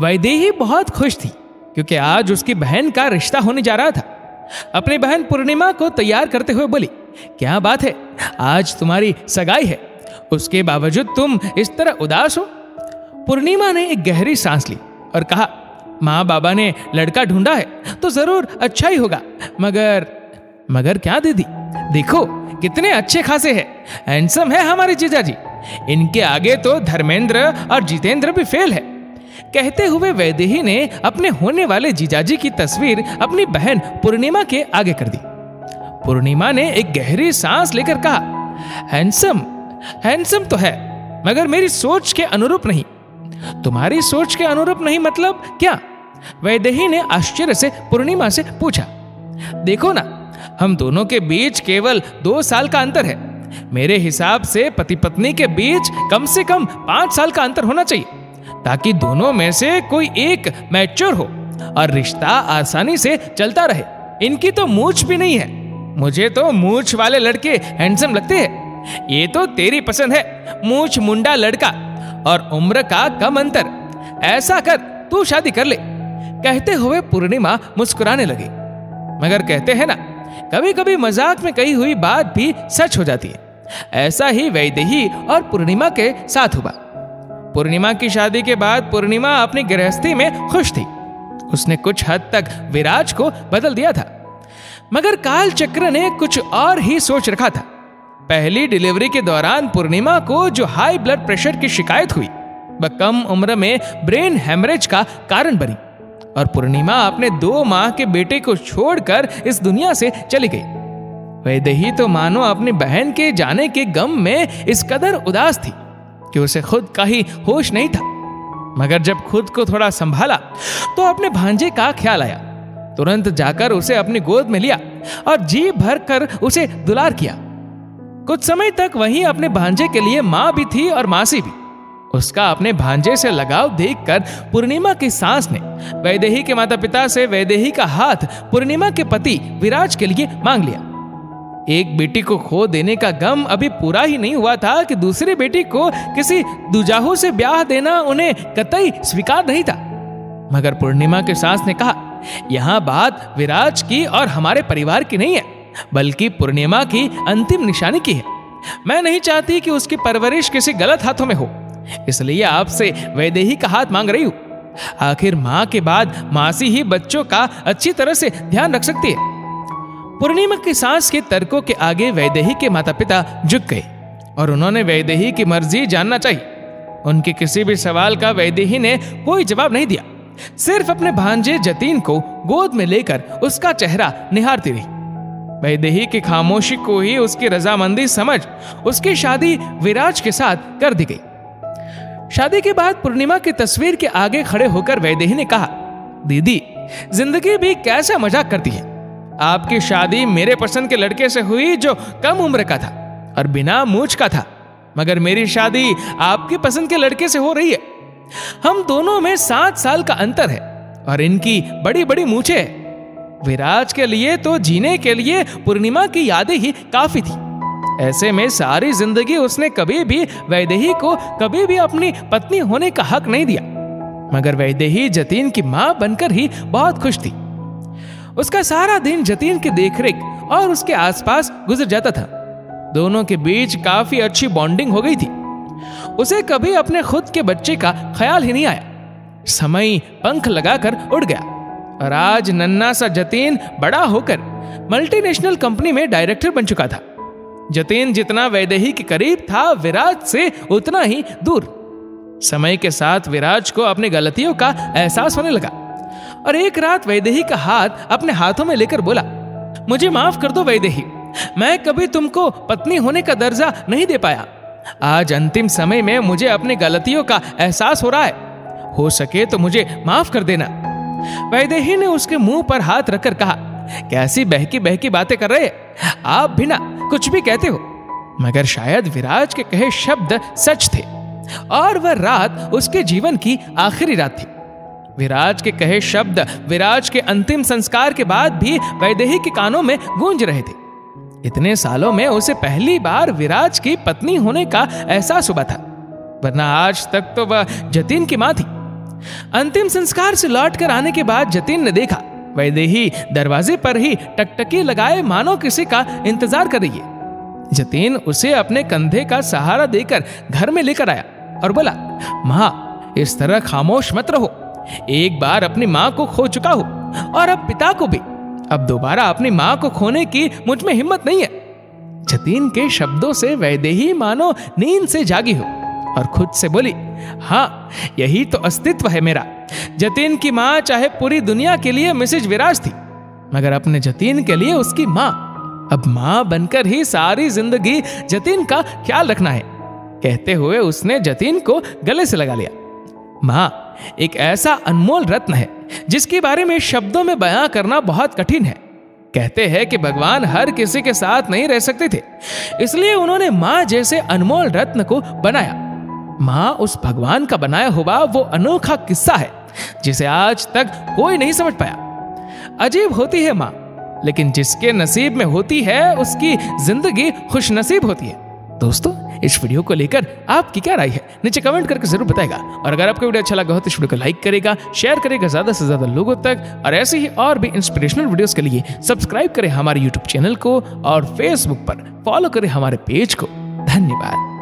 वैदेही बहुत खुश थी, क्योंकि आज उसकी बहन का रिश्ता होने जा रहा था। अपनी बहन पूर्णिमा को तैयार करते हुए बोली, क्या बात है? आज तुम्हारी सगाई है। उसके बावजूद तुम इस तरह उदास हो? पूर्णिमा ने एक गहरी सांस ली और कहा, माँ बाबा ने लड़का ढूंढा है तो ज़रूर अच्छा ही होगा। मगर मगर क्या दीदी? देखो, कितने अच्छे खासे हैं। हैंडसम है हमारे जीजा जी इनके आगे तो धर्मेंद्र और जितेंद्र भी फेल है। कहते हुए वैदेही ने अपने होने वाले जीजाजी की तस्वीर अपनी बहन पूर्णिमा के आगे कर दी। पूर्णिमा ने एक गहरी सांस लेकर कहा, हैंडसम हैंडसम तो है, मगर मेरी सोच के अनुरूप नहीं। तुम्हारी सोच के अनुरूप नहीं मतलब क्या? वैदेही ने आश्चर्य से पूर्णिमा से पूछा, देखो ना, हम दोनों के बीच केवल दो साल का अंतर है। मेरे हिसाब से पति पत्नी के बीच कम से कम पाँच साल का अंतर होना चाहिए। ताकि दोनों में से कोई एक मैच्योर हो और रिश्ता आसानी से चलता रहे। इनकी तो मूछ भी नहीं है। मुझे तो मूछ वाले लड़के हैंडसम लगते हैं। ये तो तेरी पसंद है, मूछ मुंडा लड़का और उम्र का कम अंतर। ऐसा कर, तू शादी कर ले। कहते हुए पूर्णिमा मुस्कुराने लगी। मगर कहते हैं ना कभी कभी मज़ाक में कही हुई बात भी सच हो जाती है। ऐसा ही वैदेही और पूर्णिमा के साथ हुआ। पूर्णिमा की शादी के बाद पूर्णिमा अपनी गृहस्थी में खुश थी। उसने कुछ हद तक विराज को बदल दिया था। मगर काल चक्र ने कुछ और ही सोच रखा था। पहली डिलीवरी के दौरान पूर्णिमा को जो हाई ब्लड प्रेशर की शिकायत हुई, वह कम उम्र में ब्रेन हेमरेज का कारण बनी और पूर्णिमा अपने दो माह के बेटे को छोड़कर इस दुनिया से चली गई। वैदेही तो मानो अपनी बहन के जाने के गम में इस कदर उदास थी। कि उसे खुद का ही होश नहीं था। मगर जब खुद को थोड़ा संभाला तो अपने भांजे का ख्याल आया। तुरंत जाकर उसे अपनी गोद में लिया और जी भर कर उसे दुलार किया। कुछ समय तक वहीं अपने भांजे के लिए माँ भी थी और मासी भी। उसका अपने भांजे से लगाव देखकर पूर्णिमा की सांस ने वैदेही के माता पिता से वैदेही का हाथ पूर्णिमा के पति विराज के लिए मांग लिया। एक बेटी को खो देने का गम अभी पूरा ही नहीं हुआ था कि दूसरी बेटी को किसी दुजाहू से ब्याह देना उन्हें कतई स्वीकार नहीं था। मगर पूर्णिमा के सांस ने कहा, यहाँ बात विराज की और हमारे परिवार की नहीं है, बल्कि पूर्णिमा की अंतिम निशानी की है। मैं नहीं चाहती कि उसकी परवरिश किसी गलत हाथों में हो, इसलिए आपसे वैदेही का हाथ मांग रही हूँ। आखिर माँ के बाद मासी ही बच्चों का अच्छी तरह से ध्यान रख सकती है। पूर्णिमा की सांस के तर्कों के आगे वैदेही के माता पिता झुक गए और उन्होंने वैदेही की मर्ज़ी जानना चाहिए। उनके किसी भी सवाल का वैदेही ने कोई जवाब नहीं दिया। सिर्फ़ अपने भांजे जतीन को गोद में लेकर उसका चेहरा निहारती रही। वैदेही की खामोशी को ही उसकी रजामंदी समझ, उसकी शादी विराज के साथ कर दी गई। शादी के बाद पूर्णिमा की तस्वीर के आगे खड़े होकर वैदेही ने कहा, दीदी, ज़िंदगी भी कैसा मज़ाक करती है? आपकी शादी मेरे पसंद के लड़के से हुई जो कम उम्र का था और बिना मूछ का था। मगर मेरी शादी आपकी पसंद के लड़के से हो रही है। हम दोनों में सात साल का अंतर है और इनकी बड़ी बड़ी मूछे है। विराज के लिए तो जीने के लिए पूर्णिमा की यादें ही काफ़ी थी। ऐसे में सारी ज़िंदगी उसने कभी भी वैदेही को कभी भी अपनी पत्नी होने का हक नहीं दिया। मगर वैदेही जतीन की माँ बनकर ही बहुत खुश थी। उसका सारा दिन जतीन की देखरेख और उसके आसपास गुजर जाता था। दोनों के बीच काफ़ी अच्छी बॉन्डिंग हो गई थी। उसे कभी अपने खुद के बच्चे का ख्याल ही नहीं आया। समय पंख लगाकर उड़ गया और आज नन्ना सा जतीन बड़ा होकर मल्टीनेशनल कंपनी में डायरेक्टर बन चुका था। जतीन जितना वैदेही के करीब था, विराज से उतना ही दूर। समय के साथ विराज को अपनी गलतियों का एहसास होने लगा। और एक रात वैदेही का हाथ अपने हाथों में लेकर बोला, मुझे माफ़ कर दो वैदेही, मैं कभी तुमको पत्नी होने का दर्जा नहीं दे पाया। आज अंतिम समय में मुझे अपनी गलतियों का एहसास हो रहा है। हो सके तो मुझे माफ़ कर देना। वैदेही ने उसके मुँह पर हाथ रखकर कहा, कैसी बहकी बहकी बातें कर रहे आप भी ना कुछ भी कहते हो, मगर शायद विराज के कहे शब्द सच थे, और वह रात उसके जीवन की आखिरी रात थी। विराज के कहे शब्द, विराज के अंतिम संस्कार के बाद भी वैदेही के कानों में गूंज रहे थे। इतने सालों में उसे पहली बार विराज की पत्नी होने का एहसास हुआ था, वरना आज तक तो वह जतीन की माँ थी। अंतिम संस्कार से लौटकर आने के बाद जतीन ने देखा, वैदेही दरवाजे पर ही टकटकी लगाए मानो किसी का इंतज़ार कर रही है। जतीन उसे अपने कंधे का सहारा देकर घर में लेकर आया और बोला, माँ, इस तरह खामोश मत रहो। एक बार अपनी माँ को खो चुका हो, और अब पिता को भी। अब दोबारा अपनी माँ को खोने की मुझमें हिम्मत नहीं है। जतीन के शब्दों से वैदेही मानो नींद से जागी हो, और खुद से बोली हाँ यही तो अस्तित्व है मेरा। जतीन की माँ चाहे पूरी दुनिया के लिए मिसेज विराज थी, मगर अपने जतीन के लिए उसकी माँ। अब माँ बनकर ही सारी ज़िंदगी जतीन का ख्याल रखना है। कहते हुए उसने जतीन को गले से लगा लिया। माँ एक ऐसा अनमोल रत्न है, जिसके बारे में शब्दों में बयां करना बहुत कठिन है। कहते हैं कि भगवान हर किसी के साथ नहीं रह सकते थे, इसलिए उन्होंने माँ जैसे अनमोल रत्न को बनाया। माँ उस भगवान का बनाया हुआ वो अनोखा किस्सा है, जिसे आज तक कोई नहीं समझ पाया। अजीब होती है माँ, लेकिन जिसके नसीब में होती है, उसकी ज़िंदगी खुश नसीब होती है। दोस्तों, इस वीडियो को लेकर आपकी क्या राय है? नीचे कमेंट करके ज़रूर बताएगा। और अगर आपको वीडियो अच्छा लगा हो तो इस वीडियो को लाइक करेगा शेयर करेगा ज़्यादा से ज़्यादा लोगों तक। और ऐसे ही और भी इंस्पिरेशनल वीडियोस के लिए सब्सक्राइब करें हमारे यूट्यूब चैनल को और फेसबुक पर। फॉलो करें हमारे पेज को। धन्यवाद।